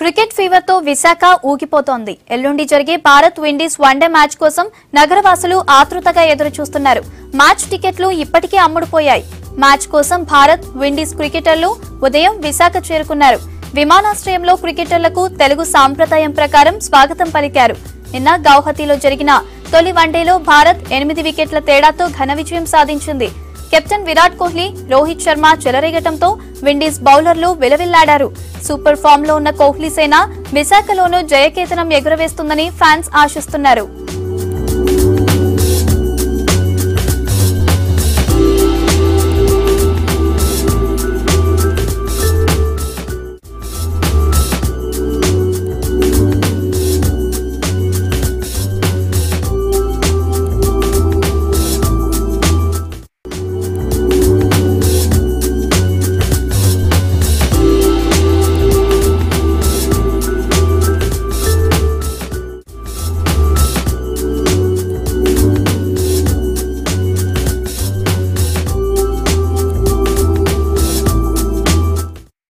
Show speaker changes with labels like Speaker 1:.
Speaker 1: Cricket ఫీవర్తో Visakha ఊగిపోతోంది. ఎల్లుండి జరిగే Bharat Windies one day match కోసం నగరవాసులు ఆతృతగా ఎదురు చూస్తున్నారు మ్యాచ్ టికెట్లు ఇప్పటికే అమ్ముడుపోయాయి. మ్యాచ్ కోసం భారత్ విండీస్ క్రికెటర్లు ఉదయం విశాఖ చేరుకున్నారు. విమానాశ్రయంలో క్రికెటర్లకు తెలుగు సాంప్రదాయం ప్రకారం స్వాగతం పలికారు. నిన్న గౌహతిలో జరిగిన తొలి వన్డేలో భారత్ ఎనిమిది వికెట్ల తేడాతో ఘన విజయం సాధించింది. కెప్టెన్ విరాట్ కోహ్లీ రోహిత్ శర్మ చెలరేగటంతో విండీస్ బౌలర్లు విలవిల్లాడారు. సూపర్ ఫామ్లో ఉన్న కోహ్లీ సేన విశాఖలోనూ జయకేతనం ఎగురవేస్తుందని ఫ్యాన్స్ ఆశిస్తున్నారు.